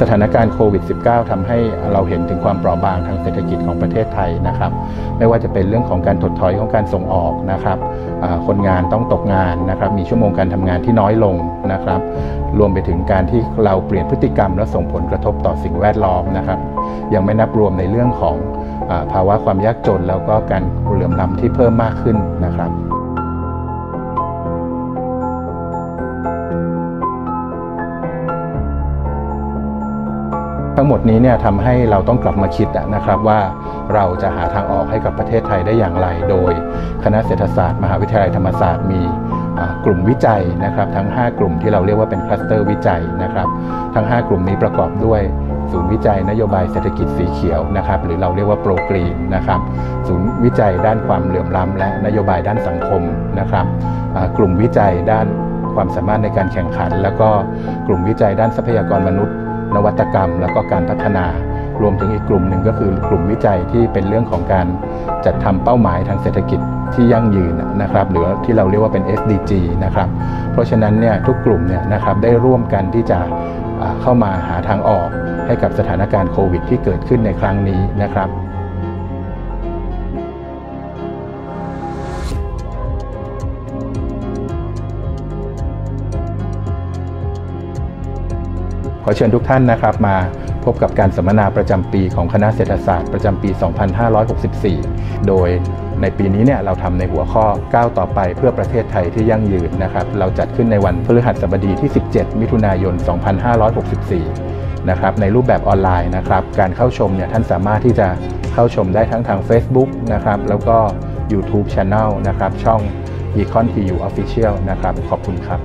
สถานการณ์โควิด -19 ทำให้เราเห็นถึงความเปราะบางทางเศรษฐกิจของประเทศไทยนะครับ ไม่ว่าจะเป็นเรื่องของการถดถอยของการส่งออกนะครับคนงานต้องตกงานนะครับ มีชั่วโมงการทำงานที่น้อยลงนะครับ รวมไปถึงการที่เราเปลี่ยนพฤติกรรม และส่งผลกระทบต่อสิ่งแวดล้อมนะครับ ยังไม่นับรวมในเรื่องของภาวะความยากจนแล้วก็การเหลื่อมล้ำที่เพิ่มมากขึ้นนะครับ ทั้งหมดนี้เนี่ยทำให้เราต้องกลับมาคิดนะครับว่าเราจะหาทางออกให้กับประเทศไทยได้อย่างไร โดยคณะเศรษฐศาสตร์ มหาวิทยาลัยธรรมศาสตร์มีกลุ่มวิจัยนะครับทั้ง 5 กลุ่มที่เราเรียกว่าเป็นคลัสเตอร์วิจัยนะครับทั้ง 5 กลุ่มนี้ประกอบด้วยศูนย์วิจัยนโยบายเศรษฐกิจสีเขียวนะครับหรือเราเรียกว่า PRO-Green นะครับศูนย์วิจัยด้านความเหลื่อมล้ำและนโยบายด้านสังคมนะครับกลุ่มวิจัยด้านความสามารถในการแข่งขัน แล้วก็กลุ่มวิจัยด้านทรัพยากรมนุษย์ นวัตกรรม แล้วก็การพัฒนารวมถึงอีกกลุ่มหนึ่งก็คือกลุ่มวิจัยที่เป็นเรื่องของการจัดทำเป้าหมายทางเศรษฐกิจที่ยั่งยืนนะครับหรือที่เราเรียกว่าเป็น SDG นะครับเพราะฉะนั้นเนี่ยทุกกลุ่มเนี่ยนะครับได้ร่วมกันที่จะเข้ามาหาทางออกให้กับสถานการณ์โควิดที่เกิดขึ้นในครั้งนี้นะครับ อเชิญทุกท่านนะครับมาพบกับการสัมมนาประจำปีของคณะเศรษฐศาสตร์ประจำปี 2564 โดยในปีนี้เนี่ยเราทำในหัวข้อก้าวต่อไปเพื่อประเทศไทยที่ยั่งยืนนะครับ เราจัดขึ้นในวันพฤหัสบดีที่ 17 มิถุนายน 2564 นะครับ ในรูปแบบออนไลน์นะครับ การเข้าชมเนี่ยท่านสามารถที่จะเข้าชมได้ทั้งทาง Facebook นะครับ แล้วก็ YouTube Channel นะครับ ช่อง Econ TU Official นะครับ ขอบคุณครับ